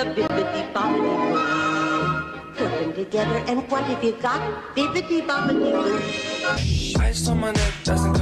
the bibbidi bobbidi boo. Put them together and what have you got? Bibbidi bobbidi boo. Ice on my neck, doesn't